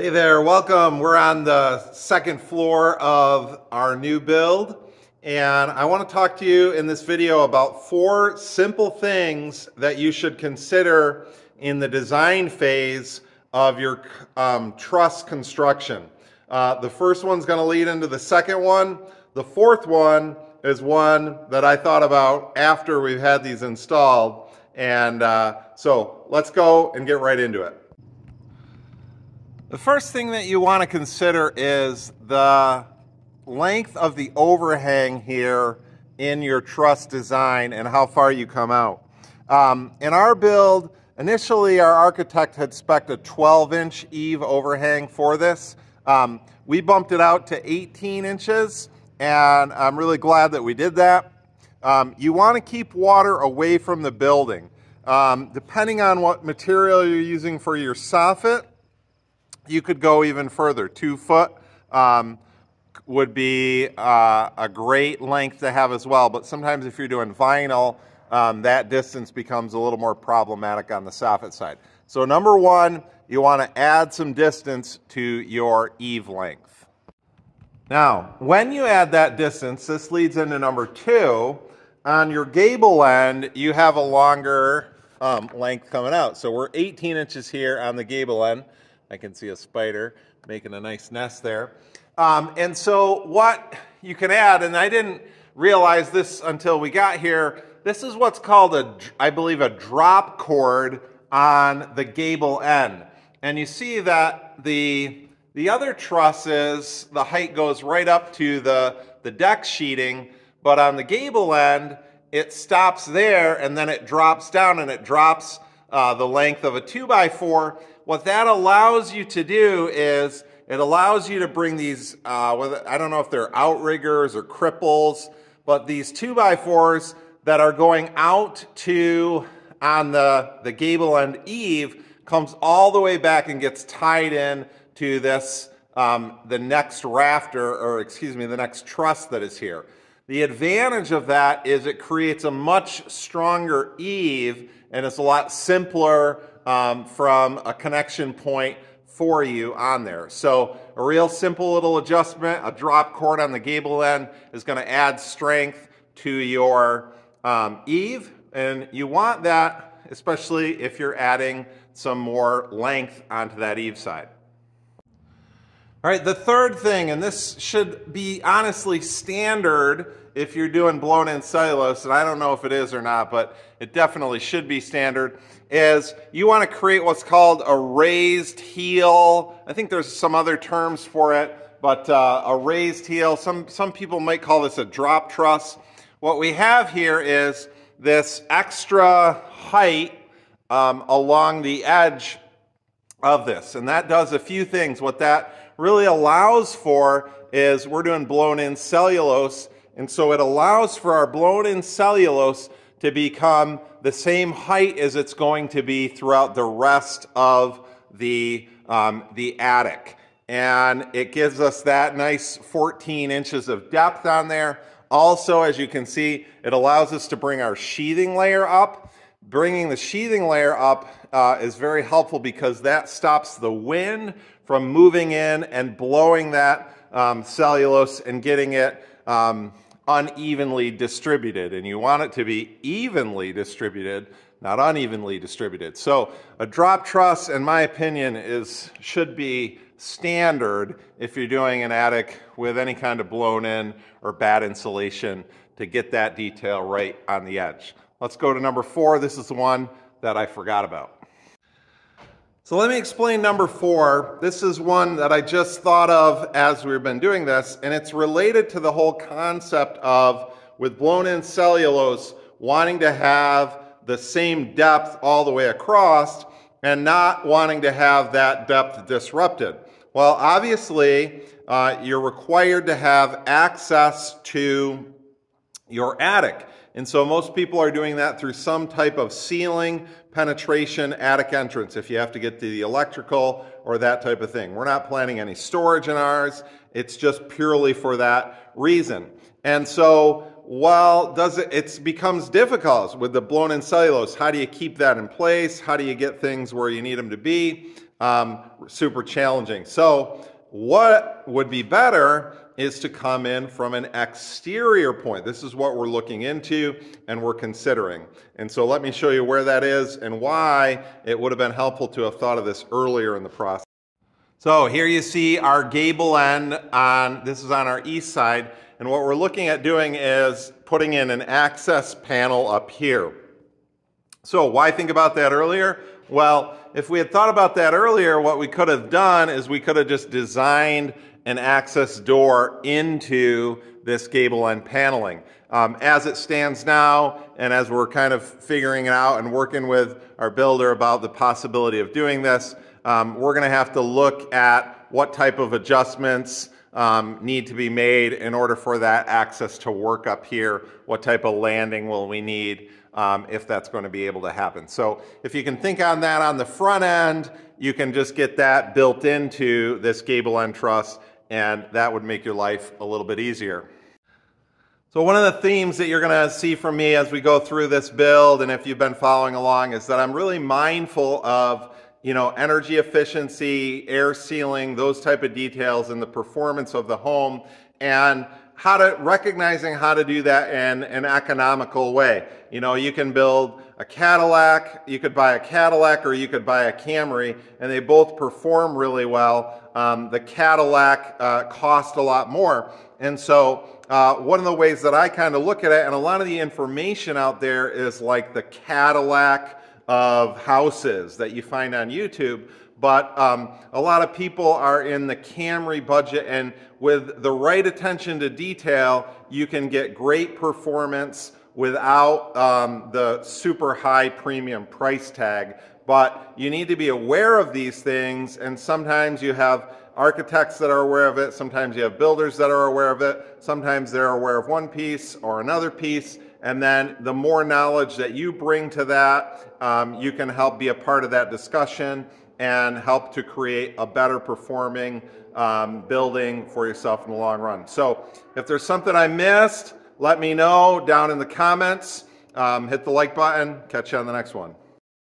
Hey there, welcome. We're on the second floor of our new build and I want to talk to you in this video about four simple things that you should consider in the design phase of your um, truss construction. Uh, the first one's going to lead into the second one. The fourth one is one that I thought about after we've had these installed. And uh, so let's go and get right into it. The first thing that you want to consider is the length of the overhang here in your truss design and how far you come out. Um, in our build, initially our architect had spec'd a 12 inch eave overhang for this. Um, we bumped it out to 18 inches and I'm really glad that we did that. Um, you want to keep water away from the building. Um, depending on what material you're using for your soffit, you could go even further. Two foot um, would be uh, a great length to have as well, but sometimes if you're doing vinyl, um, that distance becomes a little more problematic on the soffit side. So number one, you want to add some distance to your eave length. Now, when you add that distance, this leads into number two. On your gable end, you have a longer um, length coming out. So we're 18 inches here on the gable end. I can see a spider making a nice nest there. Um, and so what you can add, and I didn't realize this until we got here, this is what's called a, I believe, a drop chord on the gable end. And you see that the, the other trusses, the height goes right up to the, the deck sheeting, but on the gable end, it stops there and then it drops down and it drops uh, the length of a 2 by 4 what that allows you to do is it allows you to bring these, uh, I don't know if they're outriggers or cripples, but these 2 by 4s that are going out to on the, the gable end eave comes all the way back and gets tied in to this, um, the next rafter, or excuse me, the next truss that is here. The advantage of that is it creates a much stronger eave and it's a lot simpler um, from a connection point for you on there. So a real simple little adjustment, a drop chord on the gable end is going to add strength to your um, eave. And you want that, especially if you're adding some more length onto that eave side. All right, the third thing, and this should be honestly standard if you're doing blown in cellulose, and I don't know if it is or not, but it definitely should be standard, is you want to create what's called a raised heel. I think there's some other terms for it, but uh, a raised heel. Some, some people might call this a drop truss. What we have here is this extra height um, along the edge of this, and that does a few things. What that really allows for is we're doing blown in cellulose and so it allows for our blown in cellulose to become the same height as it's going to be throughout the rest of the, um, the attic. And it gives us that nice 14 inches of depth on there. Also, as you can see, it allows us to bring our sheathing layer up. Bringing the sheathing layer up uh, is very helpful because that stops the wind from moving in and blowing that um, cellulose and getting it um, unevenly distributed. And you want it to be evenly distributed not unevenly distributed. So a drop truss in my opinion is should be standard if you're doing an attic with any kind of blown in or batt insulation to get that detail right on the edge let's go to number four this is the one that I forgot about so let me explain number four. This is one that I just thought of as we've been doing this, and it's related to the whole concept of, with blown-in cellulose, wanting to have the same depth all the way across and not wanting to have that depth disrupted. Well, obviously, uh, you're required to have access to your attic. And so most people are doing that through some type of ceiling penetration attic entrance if you have to get to the electrical or that type of thing. We're not planning any storage in ours. It's just purely for that reason. And so while does it, becomes difficult with the blown in cellulose. How do you keep that in place? How do you get things where you need them to be? um, super challenging. So what would be better is to come in from an exterior point. This is what we're looking into and we're considering. And so let me show you where that is and why it would have been helpful to have thought of this earlier in the process. So here you see our gable end on, this is on our east side, and what we're looking at doing is putting in an access panel up here. So why think about that earlier? Well, if we had thought about that earlier, what we could have done is we could have just designed an access door into this gable end paneling. Um, as it stands now, and as we're kind of figuring it out and working with our builder about the possibility of doing this, um, we're going to have to look at what type of adjustments um, need to be made in order for that access to work up here. What type of landing will we need um, if that's going to be able to happen. So if you can think on that on the front end, you can just get that built into this gable end truss and that would make your life a little bit easier. So one of the themes that you're going to see from me as we go through this build, and if you've been following along, is that I'm really mindful of you know, energy efficiency, air sealing, those type of details in the performance of the home and how to recognizing how to do that in an economical way. You know, you can build a Cadillac, you could buy a Cadillac or you could buy a Camry and they both perform really well. Um, the Cadillac uh, cost a lot more. And so uh, one of the ways that I kind of look at it and a lot of the information out there is like the Cadillac of houses that you find on YouTube. But um, a lot of people are in the Camry budget, and with the right attention to detail, you can get great performance without um, the super high premium price tag. But you need to be aware of these things, and sometimes you have architects that are aware of it, sometimes you have builders that are aware of it, sometimes they're aware of one piece or another piece, and then the more knowledge that you bring to that, um, you can help be a part of that discussion and help to create a better performing um, building for yourself in the long run. So if there's something I missed, let me know down in the comments. Um, hit the like button. Catch you on the next one.